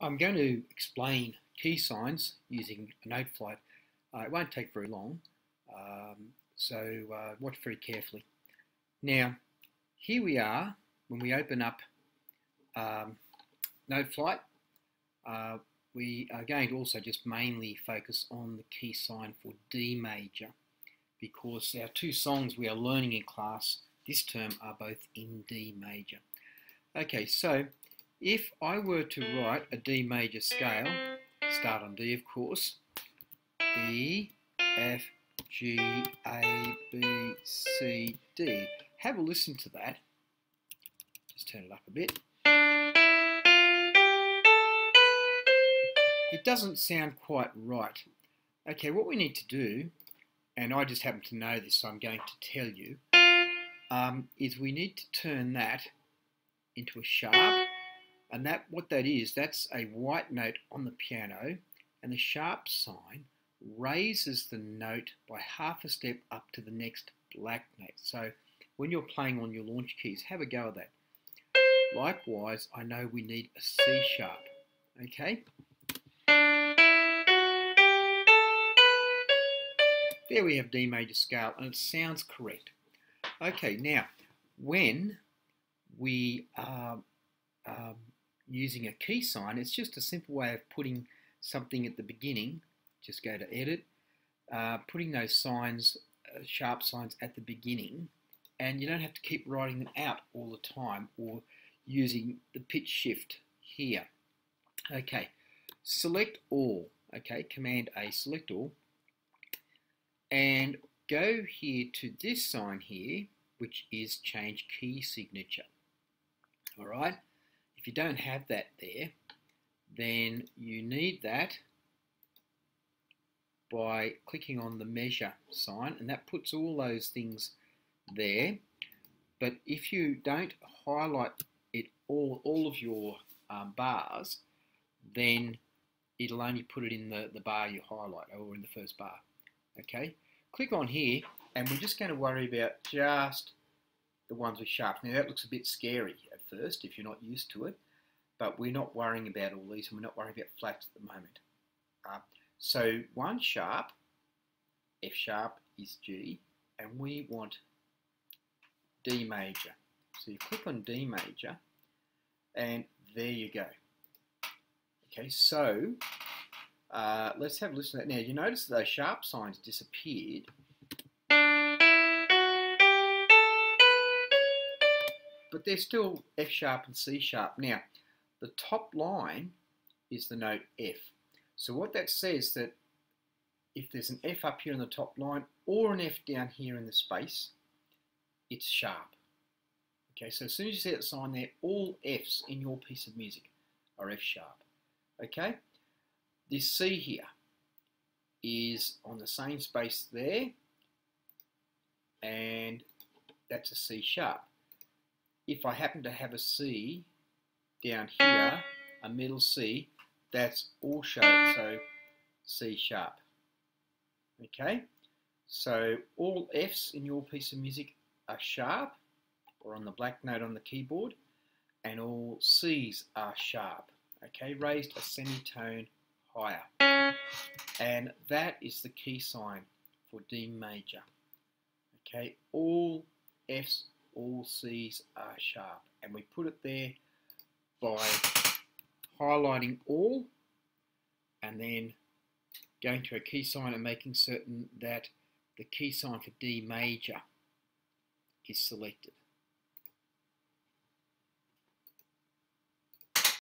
I'm going to explain key signs using a Noteflight. Uh, it won't take very long, um, so uh, watch very carefully. Now, here we are when we open up um, Noteflight. Uh, we are going to also just mainly focus on the key sign for D major because our two songs we are learning in class this term are both in D major. Okay, so if I were to write a D major scale, start on D of course, E, F, G, A, B, C, D. Have a listen to that. Just turn it up a bit. It doesn't sound quite right. Okay, what we need to do, and I just happen to know this, so I'm going to tell you, um, is we need to turn that into a sharp and that what that is, that's a white note on the piano, and the sharp sign raises the note by half a step up to the next black note. So when you're playing on your Launchkeys, have a go at that. Likewise, I know we need a C sharp. Okay? There we have D major scale, and it sounds correct. Okay, now, when we are um, using a key sign, it's just a simple way of putting something at the beginning. Just go to edit, uh, putting those signs, uh, sharp signs at the beginning, and you don't have to keep writing them out all the time or using the pitch shift here. Okay, select all. Okay, Command A, select all, and go here to this sign here, which is change key signature. All right. If you don't have that there, then you need that by clicking on the measure sign and that puts all those things there. But if you don't highlight it all, all of your um, bars, then it'll only put it in the, the bar you highlight or in the first bar. Okay, click on here and we're just going to worry about just the ones with sharps Now that looks a bit scary first if you're not used to it, but we're not worrying about all these and we're not worrying about flats at the moment. Uh, so one sharp, F sharp is G, and we want D major. So you click on D major, and there you go. Okay, so uh, let's have a listen to that now. You notice those sharp signs disappeared but they're still F sharp and C sharp. Now, the top line is the note F. So what that says that if there's an F up here in the top line or an F down here in the space, it's sharp. Okay, so as soon as you see that sign there, all Fs in your piece of music are F sharp. Okay, this C here is on the same space there, and that's a C sharp if I happen to have a C down here, a middle C, that's also so C sharp. Okay, so all Fs in your piece of music are sharp, or on the black note on the keyboard, and all Cs are sharp. Okay, raised a semitone higher. And that is the key sign for D major. Okay, all Fs all C's are sharp. And we put it there by highlighting all and then going to a key sign and making certain that the key sign for D major is selected.